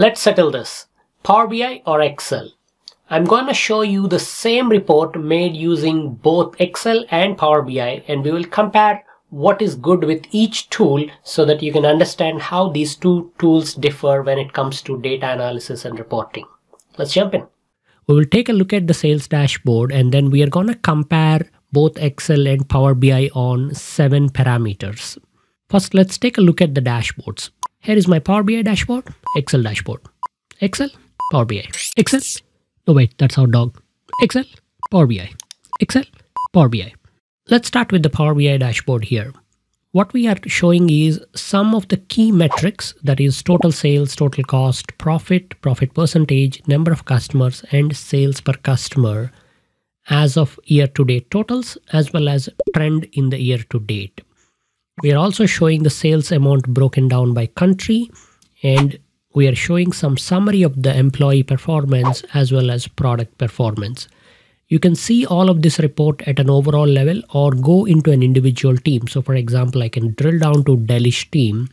Let's settle this. Power BI or Excel? I'm going to show you the same report made using both Excel and Power BI and we will compare what is good with each tool so that you can understand how these two tools differ when it comes to data analysis and reporting. Let's jump in. We will take a look at the sales dashboard and then we are going to compare both Excel and Power BI on seven parameters. First, let's take a look at the dashboards. Here is my Power BI dashboard, Excel dashboard. Excel, Power BI. Excel. No, wait, that's our dog. Excel, Power BI. Excel, Power BI. Let's start with the Power BI dashboard here. What we are showing is some of the key metrics that is total sales, total cost, profit, profit percentage, number of customers and sales per customer as of year to date totals as well as trend in the year to date. We are also showing the sales amount broken down by country and we are showing some summary of the employee performance as well as product performance. You can see all of this report at an overall level or go into an individual team. So for example, I can drill down to Delish team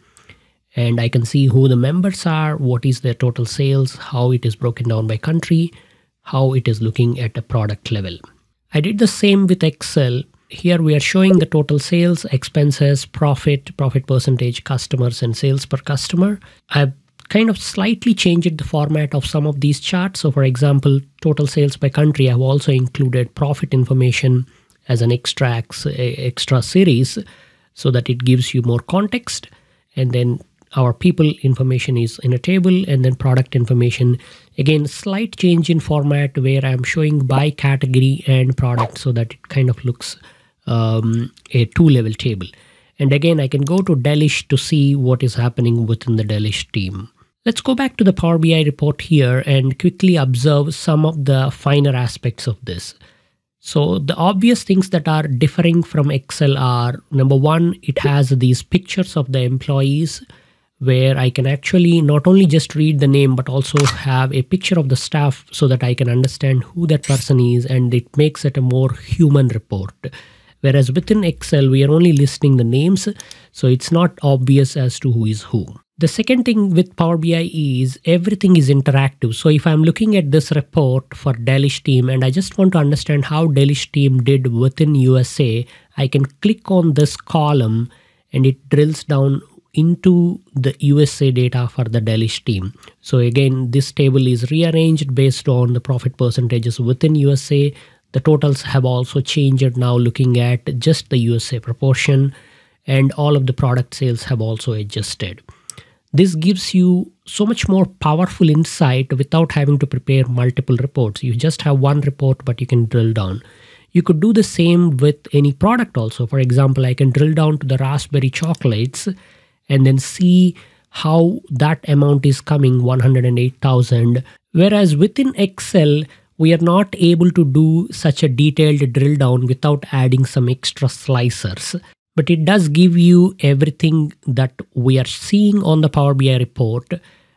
and I can see who the members are, what is their total sales, how it is broken down by country, how it is looking at a product level. I did the same with Excel here we are showing the total sales, expenses, profit, profit percentage, customers and sales per customer. I've kind of slightly changed the format of some of these charts. So for example, total sales by country, I've also included profit information as an extra, extra series so that it gives you more context. And then our people information is in a table and then product information again slight change in format where i'm showing by category and product so that it kind of looks um, a two level table. And again, I can go to Delish to see what is happening within the Delish team. Let's go back to the Power BI report here and quickly observe some of the finer aspects of this. So the obvious things that are differing from Excel are number one, it has these pictures of the employees where I can actually not only just read the name but also have a picture of the staff so that I can understand who that person is and it makes it a more human report. Whereas within Excel, we are only listing the names, so it's not obvious as to who is who. The second thing with Power BI is everything is interactive. So if I'm looking at this report for Delish team and I just want to understand how Delish team did within USA, I can click on this column and it drills down into the USA data for the Delish team. So again, this table is rearranged based on the profit percentages within USA, the totals have also changed now looking at just the USA proportion and all of the product sales have also adjusted. This gives you so much more powerful insight without having to prepare multiple reports. You just have one report, but you can drill down. You could do the same with any product also. For example, I can drill down to the raspberry chocolates and then see how that amount is coming 108,000. Whereas within Excel, we are not able to do such a detailed drill down without adding some extra slicers. But it does give you everything that we are seeing on the Power BI report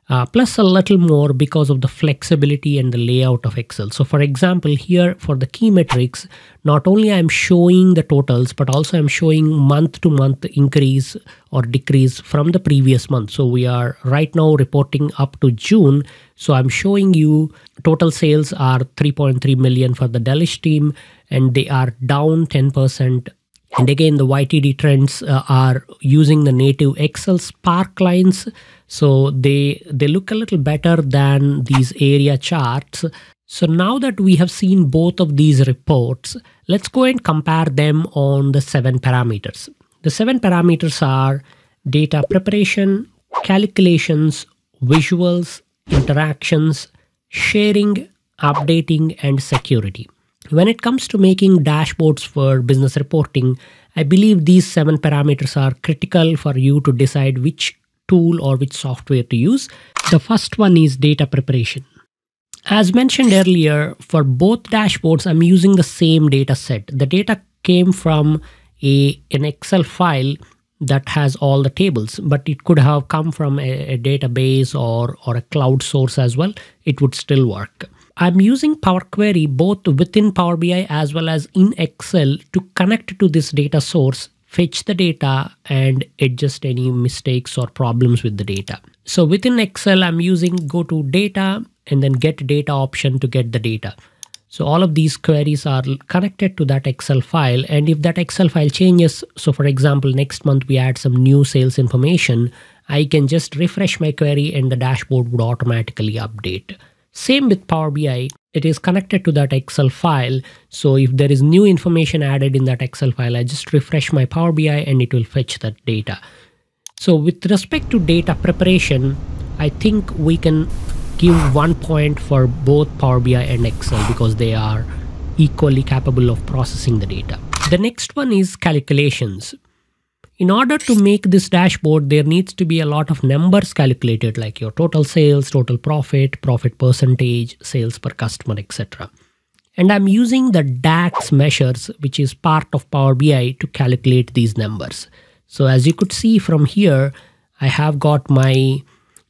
uh, plus a little more because of the flexibility and the layout of Excel. So for example, here for the key metrics, not only I'm showing the totals, but also I'm showing month to month increase or decrease from the previous month. So we are right now reporting up to June. So I'm showing you total sales are 3.3 million for the Delish team and they are down 10% and again, the YTD trends uh, are using the native Excel Spark lines. So they, they look a little better than these area charts. So now that we have seen both of these reports, let's go and compare them on the seven parameters. The seven parameters are data preparation, calculations, visuals, interactions, sharing, updating, and security. When it comes to making dashboards for business reporting, I believe these seven parameters are critical for you to decide which tool or which software to use. The first one is data preparation. As mentioned earlier, for both dashboards, I'm using the same data set. The data came from a, an Excel file that has all the tables, but it could have come from a, a database or, or a cloud source as well. It would still work. I'm using Power Query both within Power BI as well as in Excel to connect to this data source, fetch the data and adjust any mistakes or problems with the data. So within Excel, I'm using go to data and then get data option to get the data. So all of these queries are connected to that Excel file. And if that Excel file changes, so for example, next month we add some new sales information, I can just refresh my query and the dashboard would automatically update. Same with Power BI, it is connected to that Excel file. So if there is new information added in that Excel file, I just refresh my Power BI and it will fetch that data. So with respect to data preparation, I think we can give one point for both Power BI and Excel because they are equally capable of processing the data. The next one is calculations. In order to make this dashboard, there needs to be a lot of numbers calculated like your total sales, total profit, profit percentage, sales per customer, etc. And I'm using the DAX measures, which is part of Power BI to calculate these numbers. So as you could see from here, I have got my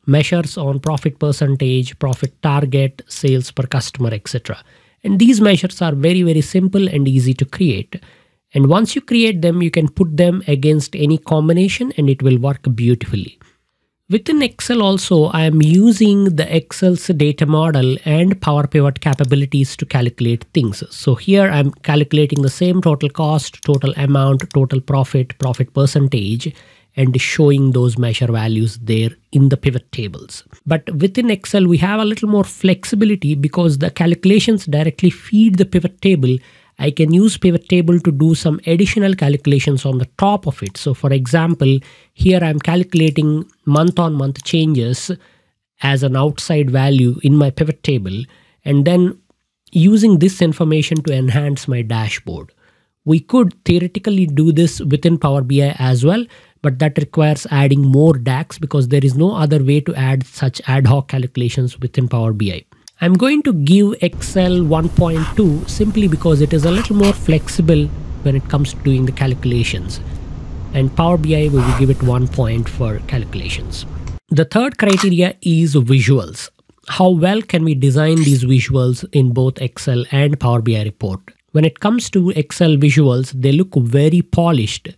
measures on profit percentage, profit target, sales per customer, etc. And these measures are very, very simple and easy to create. And once you create them, you can put them against any combination and it will work beautifully. Within Excel also, I am using the Excel's data model and Power Pivot capabilities to calculate things. So here I'm calculating the same total cost, total amount, total profit, profit percentage, and showing those measure values there in the pivot tables. But within Excel, we have a little more flexibility because the calculations directly feed the pivot table I can use pivot table to do some additional calculations on the top of it. So for example, here I'm calculating month on month changes as an outside value in my pivot table and then using this information to enhance my dashboard. We could theoretically do this within Power BI as well, but that requires adding more DAX because there is no other way to add such ad hoc calculations within Power BI. I'm going to give Excel 1.2 simply because it is a little more flexible when it comes to doing the calculations. And Power BI we will give it one point for calculations. The third criteria is visuals. How well can we design these visuals in both Excel and Power BI report? When it comes to Excel visuals, they look very polished.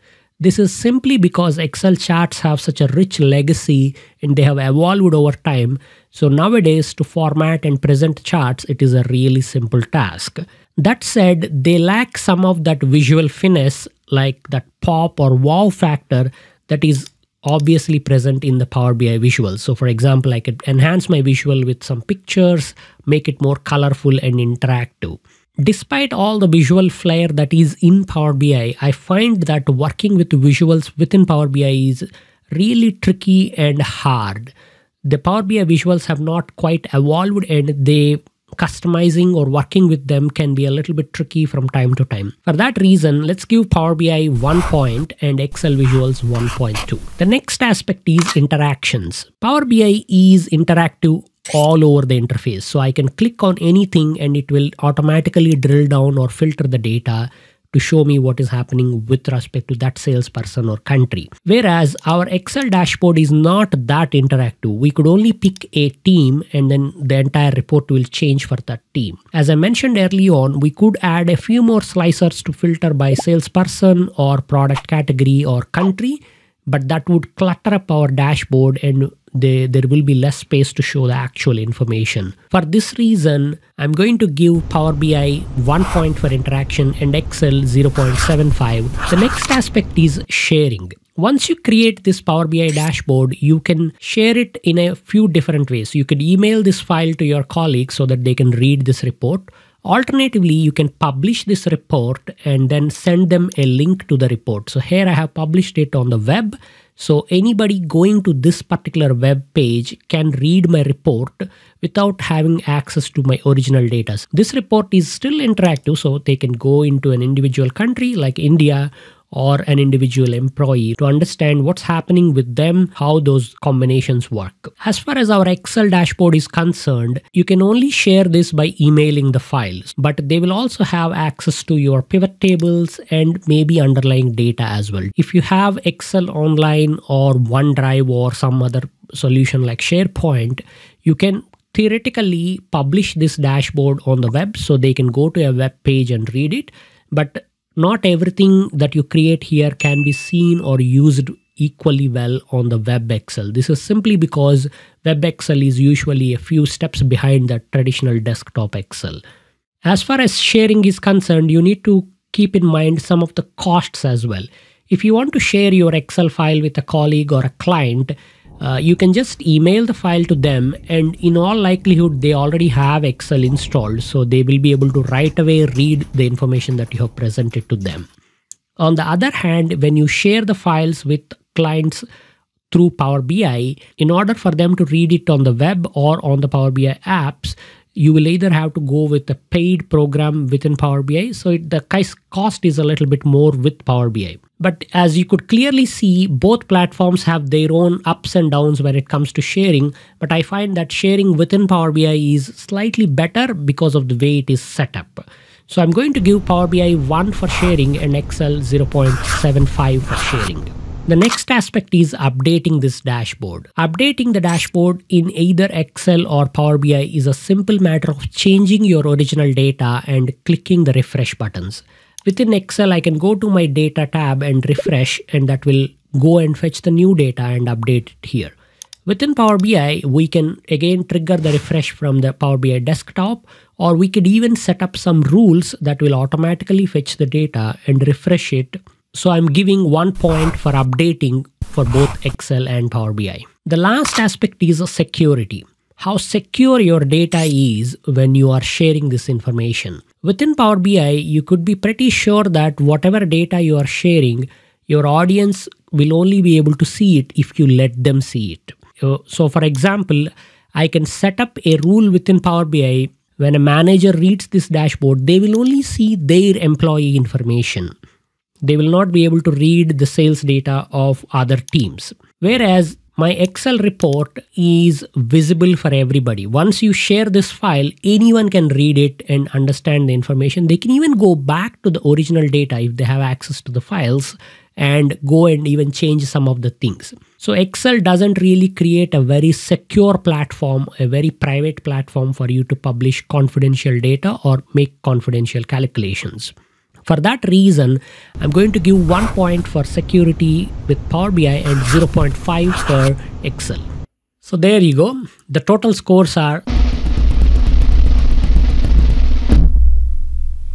This is simply because Excel charts have such a rich legacy and they have evolved over time so nowadays to format and present charts, it is a really simple task. That said, they lack some of that visual finesse like that pop or wow factor that is obviously present in the Power BI visual. So for example, I could enhance my visual with some pictures, make it more colorful and interactive. Despite all the visual flair that is in Power BI, I find that working with visuals within Power BI is really tricky and hard the Power BI visuals have not quite evolved and they customizing or working with them can be a little bit tricky from time to time. For that reason, let's give Power BI 1 point and Excel visuals 1.2. The next aspect is interactions. Power BI is interactive all over the interface. So I can click on anything and it will automatically drill down or filter the data to show me what is happening with respect to that salesperson or country. Whereas our Excel dashboard is not that interactive. We could only pick a team and then the entire report will change for that team. As I mentioned early on, we could add a few more slicers to filter by salesperson or product category or country, but that would clutter up our dashboard and they, there will be less space to show the actual information. For this reason, I'm going to give Power BI 1 point for interaction and Excel 0.75. The next aspect is sharing. Once you create this Power BI dashboard, you can share it in a few different ways. You could email this file to your colleagues so that they can read this report. Alternatively, you can publish this report and then send them a link to the report. So here I have published it on the web so anybody going to this particular web page can read my report without having access to my original data. This report is still interactive, so they can go into an individual country like India or an individual employee to understand what's happening with them, how those combinations work. As far as our Excel dashboard is concerned, you can only share this by emailing the files, but they will also have access to your pivot tables and maybe underlying data as well. If you have Excel Online or OneDrive or some other solution like SharePoint, you can theoretically publish this dashboard on the web so they can go to a web page and read it. But not everything that you create here can be seen or used equally well on the web Excel. This is simply because web Excel is usually a few steps behind the traditional desktop Excel. As far as sharing is concerned, you need to keep in mind some of the costs as well. If you want to share your Excel file with a colleague or a client, uh, you can just email the file to them and in all likelihood they already have excel installed. So they will be able to right away read the information that you have presented to them. On the other hand when you share the files with clients through power bi in order for them to read it on the web or on the power bi apps you will either have to go with a paid program within Power BI. So it, the cost is a little bit more with Power BI. But as you could clearly see, both platforms have their own ups and downs when it comes to sharing. But I find that sharing within Power BI is slightly better because of the way it is set up. So I'm going to give Power BI 1 for sharing and Excel 0.75 for sharing. The next aspect is updating this dashboard. Updating the dashboard in either Excel or Power BI is a simple matter of changing your original data and clicking the refresh buttons. Within Excel, I can go to my data tab and refresh and that will go and fetch the new data and update it here. Within Power BI, we can again trigger the refresh from the Power BI desktop, or we could even set up some rules that will automatically fetch the data and refresh it so I'm giving one point for updating for both Excel and Power BI. The last aspect is security. How secure your data is when you are sharing this information. Within Power BI, you could be pretty sure that whatever data you are sharing, your audience will only be able to see it if you let them see it. Uh, so for example, I can set up a rule within Power BI when a manager reads this dashboard, they will only see their employee information they will not be able to read the sales data of other teams. Whereas my Excel report is visible for everybody. Once you share this file, anyone can read it and understand the information. They can even go back to the original data if they have access to the files and go and even change some of the things. So Excel doesn't really create a very secure platform, a very private platform for you to publish confidential data or make confidential calculations. For that reason, I'm going to give 1 point for security with Power BI and 0.5 for Excel. So there you go. The total scores are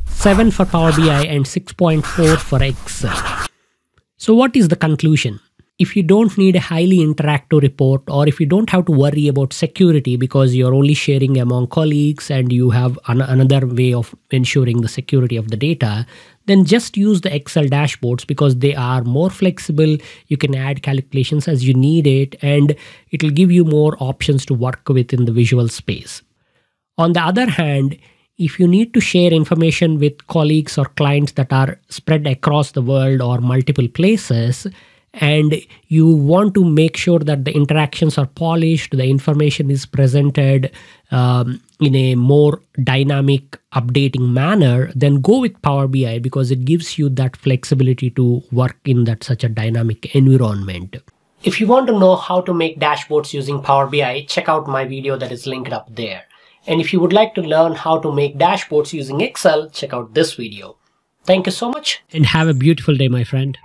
7 for Power BI and 6.4 for Excel. So what is the conclusion? If you don't need a highly interactive report or if you don't have to worry about security because you're only sharing among colleagues and you have an another way of ensuring the security of the data, then just use the Excel dashboards because they are more flexible. You can add calculations as you need it and it will give you more options to work with in the visual space. On the other hand, if you need to share information with colleagues or clients that are spread across the world or multiple places, and you want to make sure that the interactions are polished, the information is presented um, in a more dynamic, updating manner, then go with Power BI because it gives you that flexibility to work in that such a dynamic environment. If you want to know how to make dashboards using Power BI, check out my video that is linked up there. And if you would like to learn how to make dashboards using Excel, check out this video. Thank you so much and have a beautiful day, my friend.